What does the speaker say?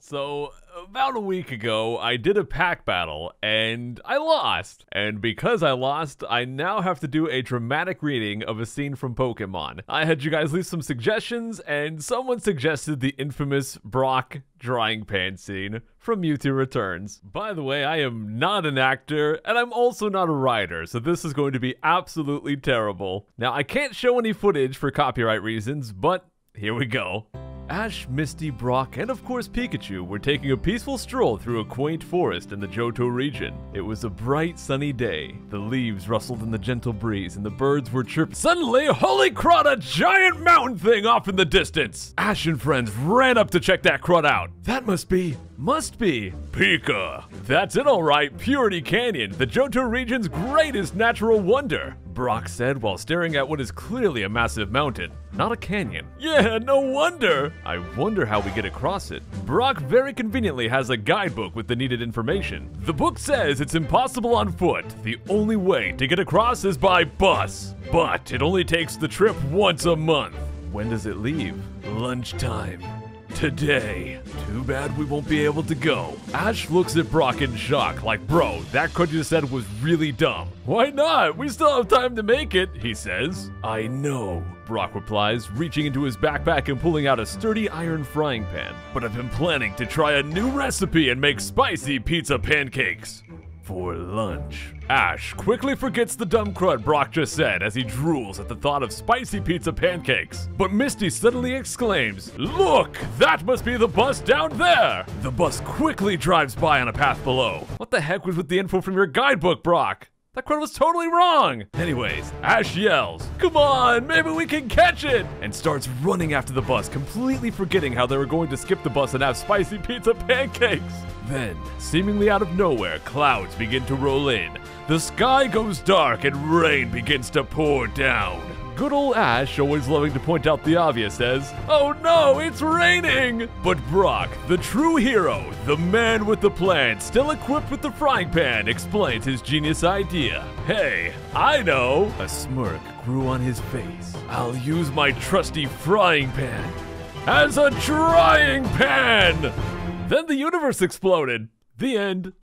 So, about a week ago, I did a pack battle and I lost. And because I lost, I now have to do a dramatic reading of a scene from Pokemon. I had you guys leave some suggestions, and someone suggested the infamous Brock drying pan scene from Mewtwo Returns. By the way, I am not an actor, and I'm also not a writer, so this is going to be absolutely terrible. Now, I can't show any footage for copyright reasons, but here we go. Ash, Misty, Brock, and of course Pikachu were taking a peaceful stroll through a quaint forest in the Johto region. It was a bright, sunny day. The leaves rustled in the gentle breeze, and the birds were chirping. Suddenly, holy crud, a giant mountain thing off in the distance! Ash and friends ran up to check that crud out. That must be must be. Pika. That's it alright, Purity Canyon, the Johto region's greatest natural wonder. Brock said while staring at what is clearly a massive mountain, not a canyon. Yeah, no wonder. I wonder how we get across it. Brock very conveniently has a guidebook with the needed information. The book says it's impossible on foot. The only way to get across is by bus. But it only takes the trip once a month. When does it leave? Lunchtime today. Too bad we won't be able to go. Ash looks at Brock in shock, like, bro, that crud you said was really dumb. Why not? We still have time to make it, he says. I know, Brock replies, reaching into his backpack and pulling out a sturdy iron frying pan. But I've been planning to try a new recipe and make spicy pizza pancakes for lunch. Ash quickly forgets the dumb crud Brock just said as he drools at the thought of spicy pizza pancakes. But Misty suddenly exclaims, Look! That must be the bus down there! The bus quickly drives by on a path below. What the heck was with the info from your guidebook, Brock? That crud was totally wrong! Anyways, Ash yells, Come on, maybe we can catch it! And starts running after the bus, completely forgetting how they were going to skip the bus and have spicy pizza pancakes. Then, seemingly out of nowhere, clouds begin to roll in. The sky goes dark and rain begins to pour down. Good old Ash, always loving to point out the obvious, says, Oh no, it's raining! But Brock, the true hero, the man with the plan, still equipped with the frying pan, explains his genius idea. Hey, I know! A smirk grew on his face. I'll use my trusty frying pan as a drying pan! Then the universe exploded. The end.